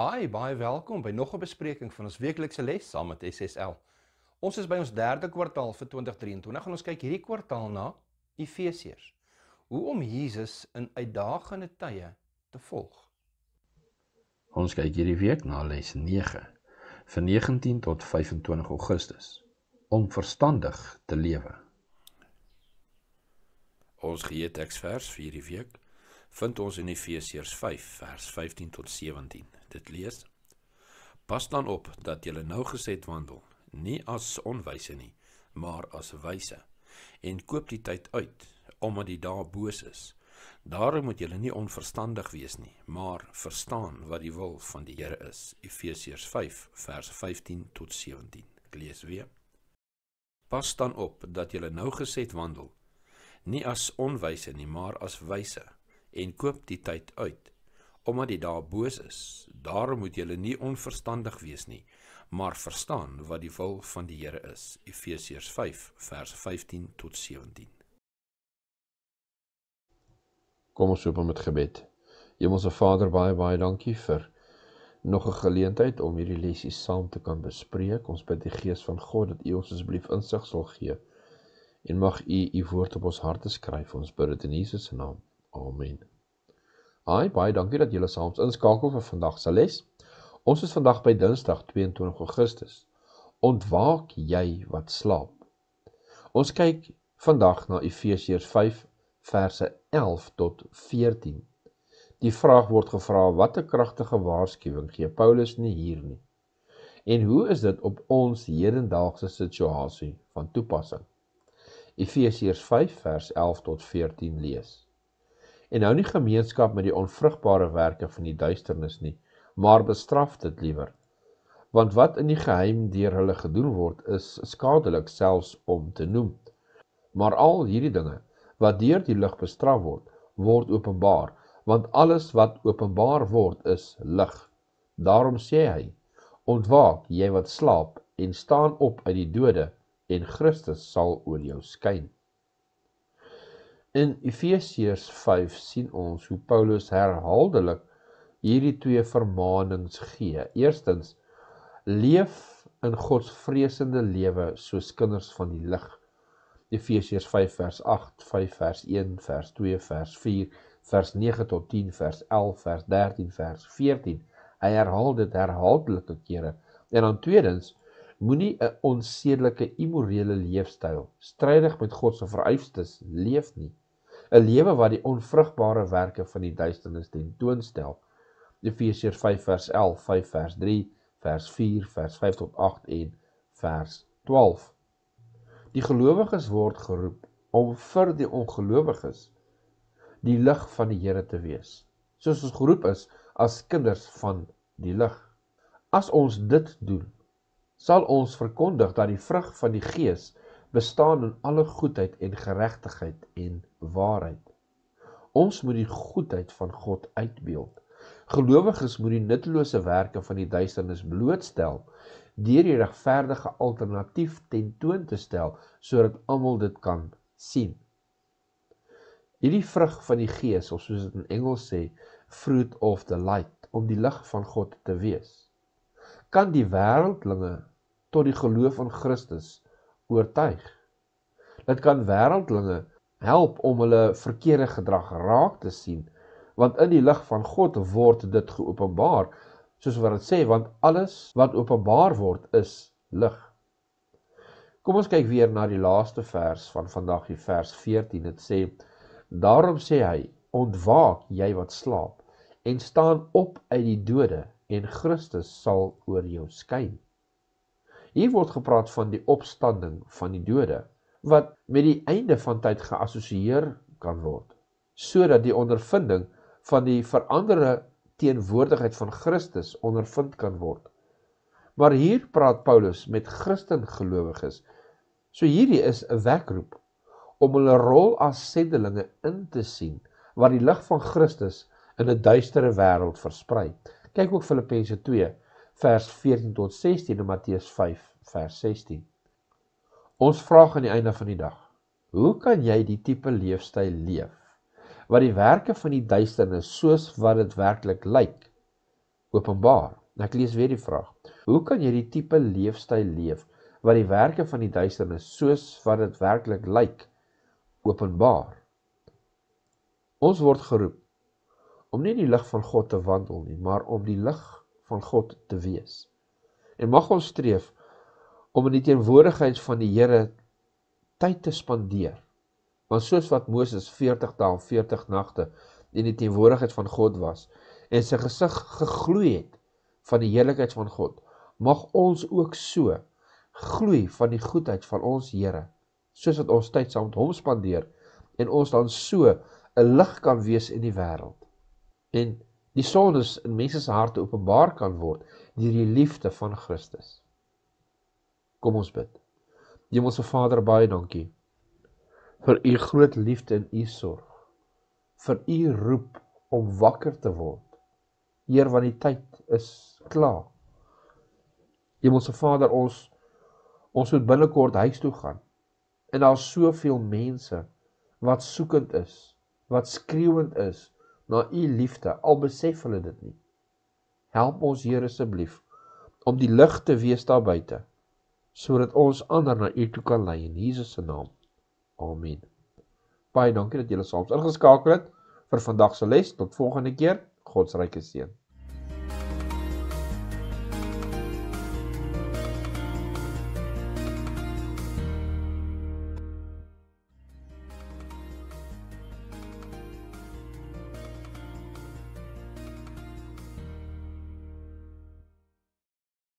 Hi, baie welkom by nog 'n bespreking van ons weeklikse les saam met SSL. Ons is by ons derde kwartaal vir 2023 en ons kyk hierdie kwartaal na Efesiërs. Hoe om Jesus in uitdagende tye te volg. Ons kyk hierdie week na les 9 van 19 tot 25 Augustus om verstandig te lewe. Ons gee teksvers vir hierdie week vind ons in Efesiërs 5 vers 15 tot 17. Dit lees: Pas dan op dat julle nougeset wandel, nie as onwyse nie, maar as wyse, en koop die tyd uit, omdat die dae boos is. Daarom moet julle nie onverstandig wees nie, maar verstaan wat die wil van die Here is. Efesiërs 5 vers 15 tot 17. Ek lees weer. Pas dan op dat julle nougeset wandel, nie as onwyse nie, maar as wyse en koop die tyd uit omdat die dae boos is. Daarom moet julle nie onverstandig wees nie maar verstaan wat die wil van die Here is. Efesiërs 5 vers 15 tot 17 Kom ons open met gebed. Hemelse Vader baie baie dankie vir nog 'n geleentheid om hierdie lesie saam te kan bespreek. Ons bid die gees van God dat U ons asseblief insig sal gee en mag U U woord op ons harte skryf. Ons bid dit in Jesus se naam Amen. Haai, baie dankie dat julle saam inskakel vir vandag se les. Ons is vandag by Dinsdag 22 Augustus. Ontwaak jy wat slaap. Ons kyk vandag na Efesiërs 5 verse 11 tot 14. Die vraag word gevra: Watter kragtige waarskuwing gee Paulus nie hier nie? En hoe is dit op ons hedendaagse situasie van toepassing? Efesiërs 5 vers 11 tot 14 lees en hou nie gemeenskap met die onvrugbare werke van die duisternis nie, maar bestraf dit liewer. Want wat in die geheim deur hulle gedoen word, is skadelik selfs om te noem. Maar al hierdie dinge wat deur die lig bestraf word, word openbaar, want alles wat openbaar word is lig. Daarom sê hy: Ontwaak, jy wat slaap, en staan op uit die dode, en Christus sal oor jou skyn. In Efesiërs 5 sien ons hoe Paulus herhaaldelik hierdie twee vermaanings gee. Eerstens leef in Godsvreesende lewe soos kinders van die lig. Efesiërs 5 vers 8, 5 vers 1, vers 2, vers 4, vers 9 tot 10, vers 11, vers 13, vers 14. Hy herhaal dit herhaaldelike kere. En dan tweedens moenie 'n onsedelike immorele leefstyl strydig met God se vereistes leef nie. 'n lewe wat die onvrugbare werke van die duisternis tentoonstel. Efesiërs 5 vers 11, 5 vers 3, vers 4, vers 5 tot 8 en vers 12. Die gelowiges word geroep om vir die ongelowiges die lig van die Here te wees. Soos ons geroep is as kinders van die lig. As ons dit doen, sal ons verkondig dat die vrug van die Gees bestaan in alle goedheid en geregtigheid en waarheid. Ons moet die goedheid van God uitbeeld. Gelowiges moet die nuttelose werke van die duisternis blootstel deur die regverdige alternatief tentoon te stel sodat almal dit kan sien. Hierdie vrug van die Gees of soos dit in Engels sê, fruit of the light om die lig van God te wees. Kan die wêreldlinge tot die geloof in Christus oortuig. Dit kan wêreldlinge help om hulle verkeerde gedrag raak te sien, want in die lig van God word dit geopenbaar, soos wat dit sê, want alles wat openbaar word is lig. Kom ons kyk weer na die laaste vers van vandag, die vers 14. Dit sê: Daarom sê hy: Ontwaak, jy wat slaap, en staan op uit die dode, en Christus sal oor jou skyn. Hier word gepraat van die opstanding van die dode wat met die einde van tyd geassosieer kan word sodat die ondervinding van die veranderde teenwoordigheid van Christus ondervind kan word. Maar hier praat Paulus met Christen gelowiges. So hierdie is 'n wekroep om hulle rol as sendelinge in te sien wat die lig van Christus in 'n duistere wêreld versprei. Kyk ook Filippense 2 vers 14 tot 16 en Matteus 5 vers 16. Ons vraag aan die einde van die dag: Hoe kan jy die tipe leefstyl leef wat die werke van die duisternis soos wat dit werklik lyk openbaar. Ek lees weer die vraag. Hoe kan jy die tipe leefstyl leef wat die werke van die duisternis soos wat dit werklik lyk openbaar? Ons word geroep om nie in die lig van God te wandel nie, maar om die lig van God te wees. En mag ons streef om in die teenwoordigheid van die Here tyd te spandeer. Want soos wat Moses 40 dae en 40 nagte in die teenwoordigheid van God was en sy gesig gegloei het van die heerlikheid van God, mag ons ook so gloei van die goedheid van ons Here, soos wat ons tyd saam met hom spandeer en ons dan so 'n lig kan wees in die wêreld. En die sondes in mense se harte openbaar kan word deur die liefde van Christus. Kom ons bid. Hemelse Vader, baie dankie vir u groot liefde en u sorg. Vir u roep om wakker te word. Heer, want die tyd is klaar. Hemelse Vader, ons ons moet binnekort huis toe gaan. En daar's soveel mense wat soekend is, wat skreeuend is na u liefde, al besef hulle dit nie. Help ons Here asseblief om die lig te wees daar buite sodat ons ander na u toe kan lei in Jesus se naam. Amen. Baie dankie dat julle saam ingeskakel het vir vandag se les. Tot volgende keer. God se ryke seën.